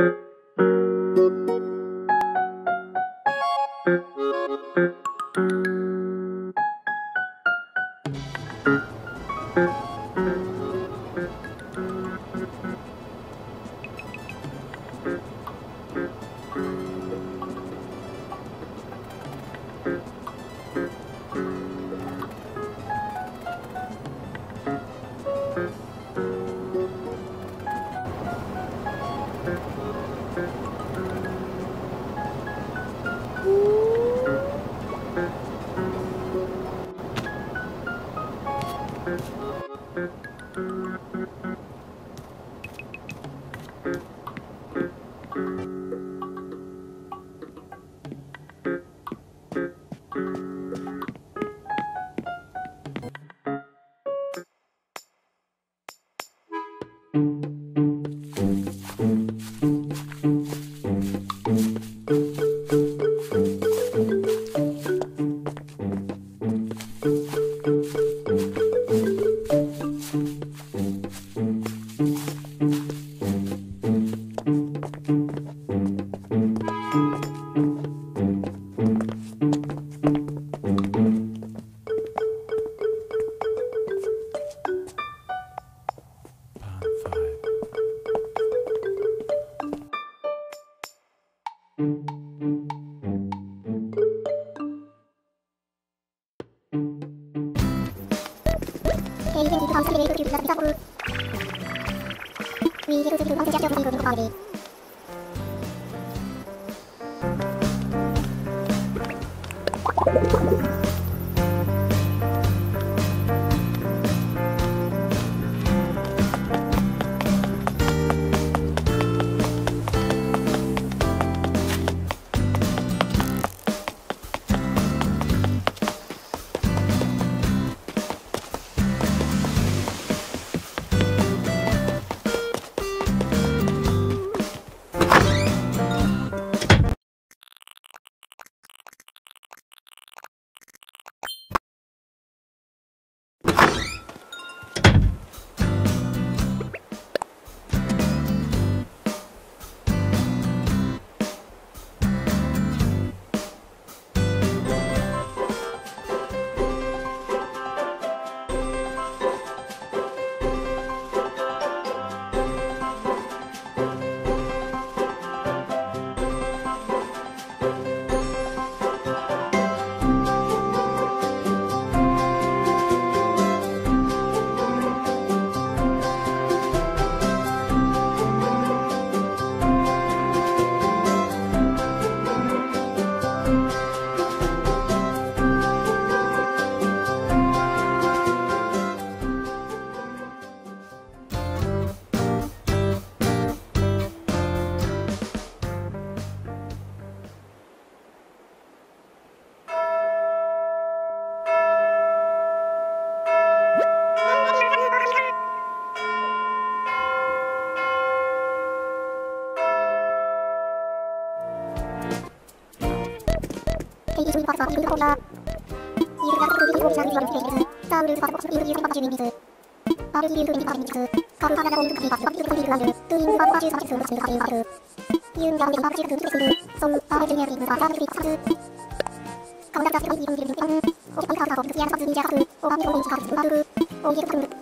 you. えー、現実関係でいうと、ビザコル。ウィーゲルセキューワンテジャージョンのパーティー。ヘイジスミパーツはイルコーナー。イルガークルビオリシャルビアルスペース。サーブルパーツイルユーパージュミンビス。パルティルクリパーミツ。カルカナダオンルカリパスパピルクリルランド。トゥイングパーパージューサーチスルスルカリンパール。ユンガンデンパージュークルスル。ソンパージュニアリングパーサーブルクリパス。カウンターダスキョイイロンビルビルビアン。オキパンカーターボルクリアナパスニンジャーカル。オバミロインチカルスバルル。オイゲルクル。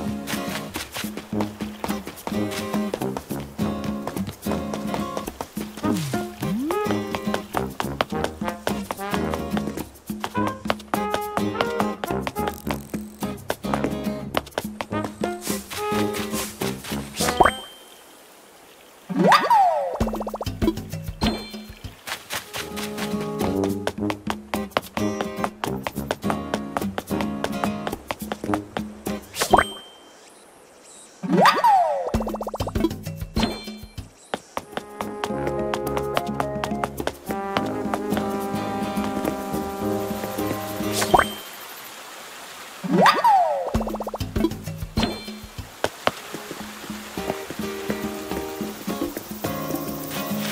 Jerusalem.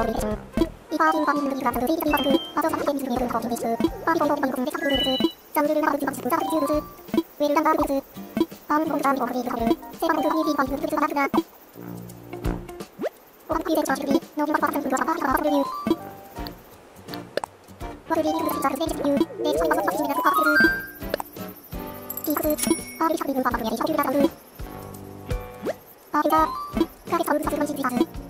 Fili Kunia